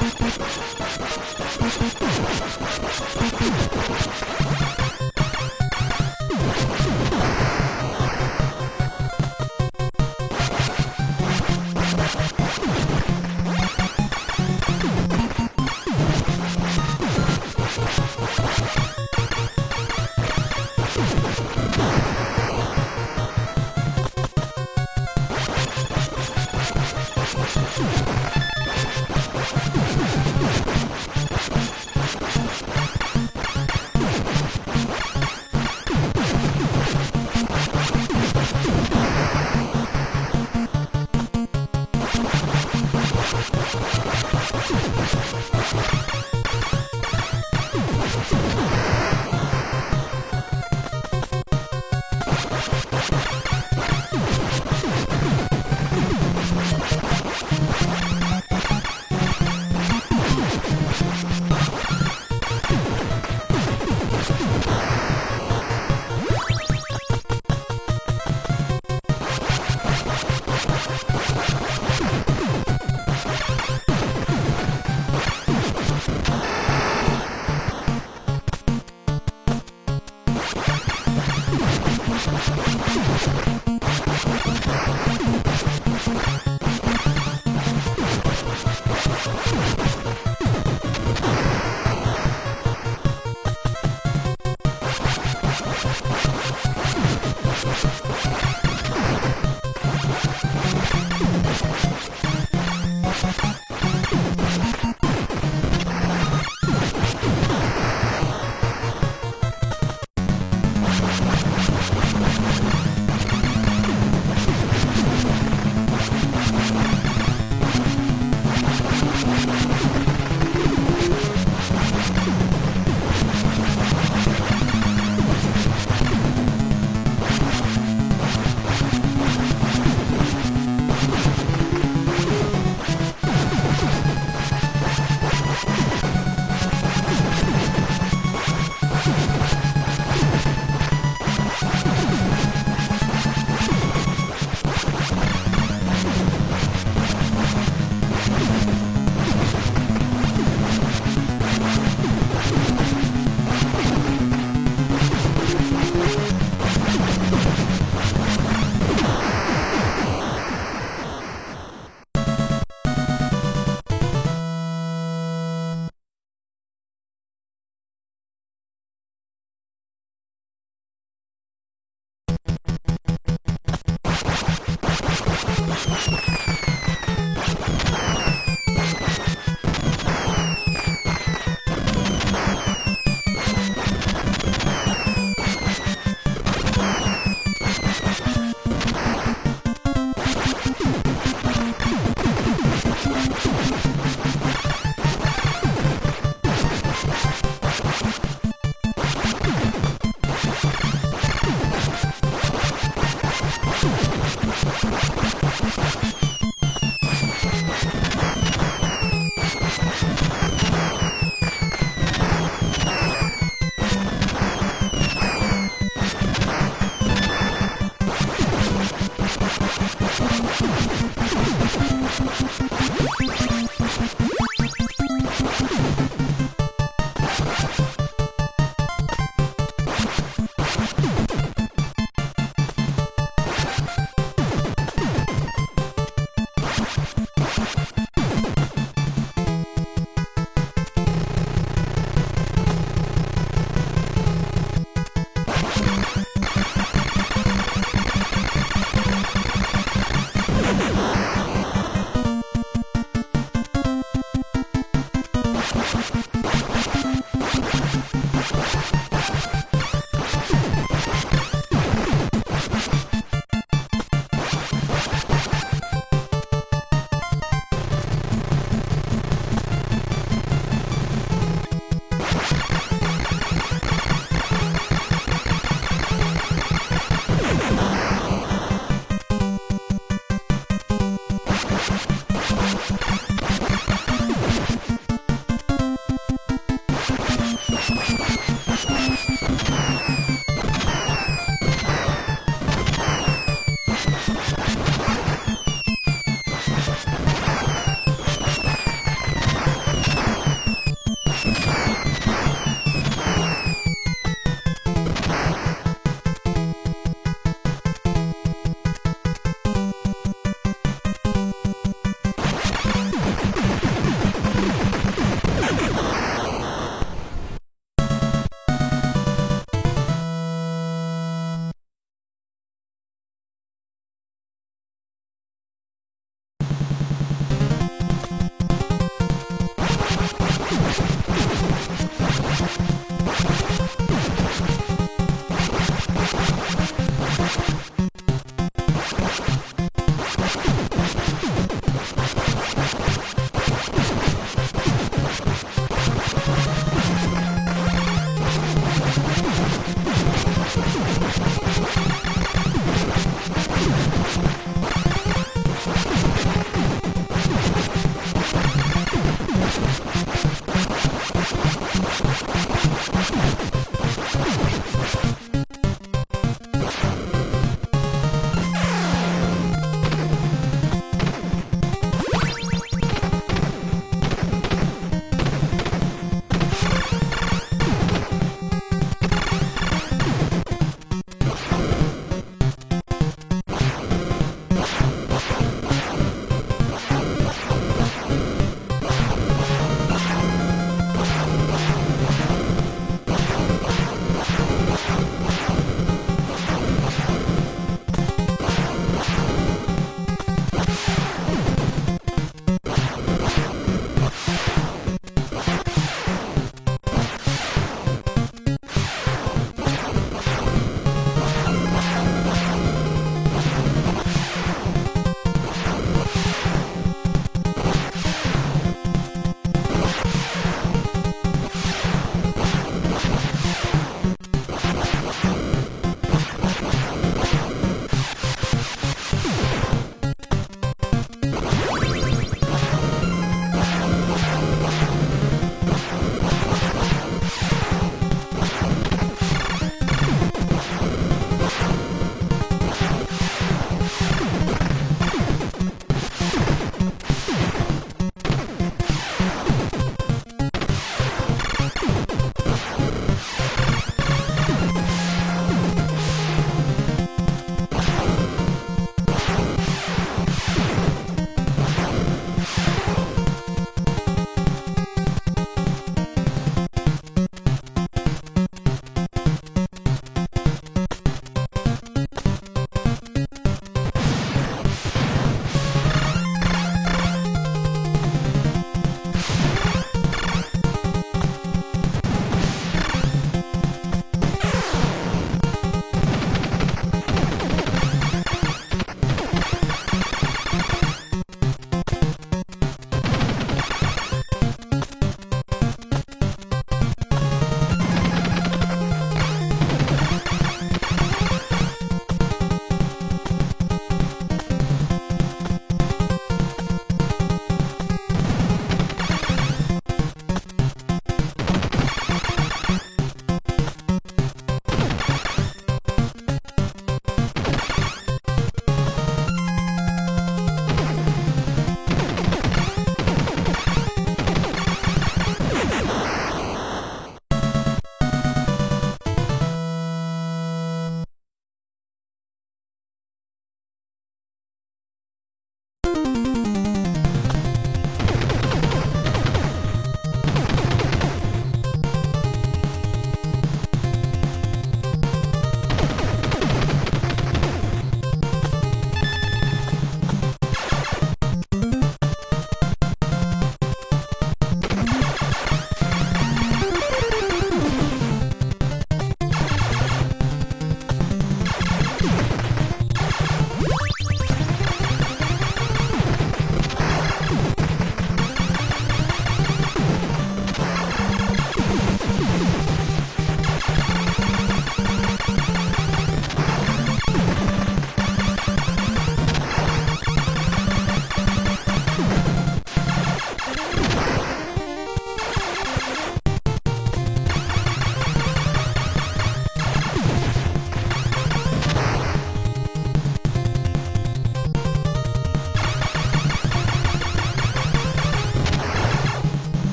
you「